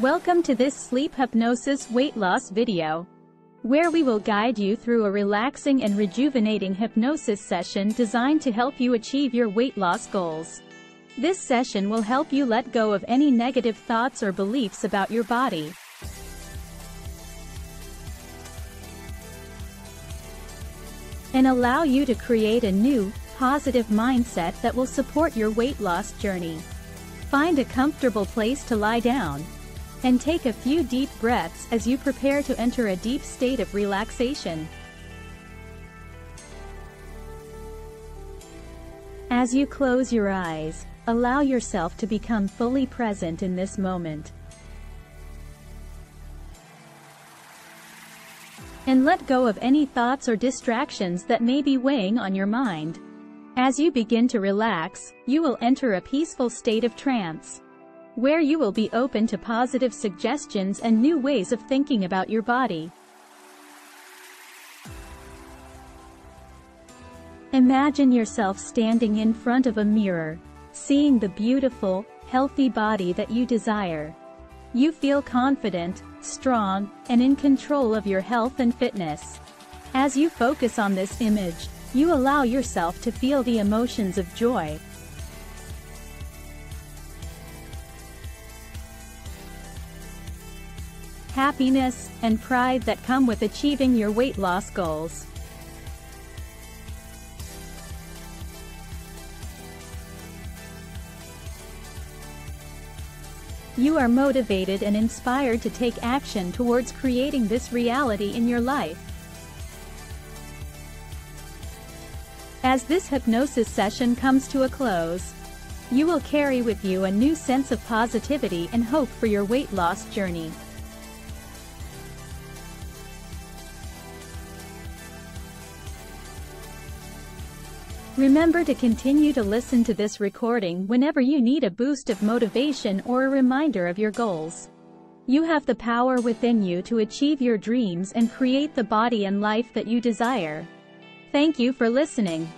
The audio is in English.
Welcome to this sleep hypnosis weight loss video, where we will guide you through a relaxing and rejuvenating hypnosis session designed to help you achieve your weight loss goals. This session will help you let go of any negative thoughts or beliefs about your body. And allow you to create a new, positive mindset that will support your weight loss journey. Find a comfortable place to lie down, and take a few deep breaths as you prepare to enter a deep state of relaxation. As you close your eyes, allow yourself to become fully present in this moment. And let go of any thoughts or distractions that may be weighing on your mind. As you begin to relax, you will enter a peaceful state of trance where you will be open to positive suggestions and new ways of thinking about your body. Imagine yourself standing in front of a mirror, seeing the beautiful, healthy body that you desire. You feel confident, strong, and in control of your health and fitness. As you focus on this image, you allow yourself to feel the emotions of joy, happiness, and pride that come with achieving your weight loss goals. You are motivated and inspired to take action towards creating this reality in your life. As this hypnosis session comes to a close, you will carry with you a new sense of positivity and hope for your weight loss journey. Remember to continue to listen to this recording whenever you need a boost of motivation or a reminder of your goals. You have the power within you to achieve your dreams and create the body and life that you desire. Thank you for listening.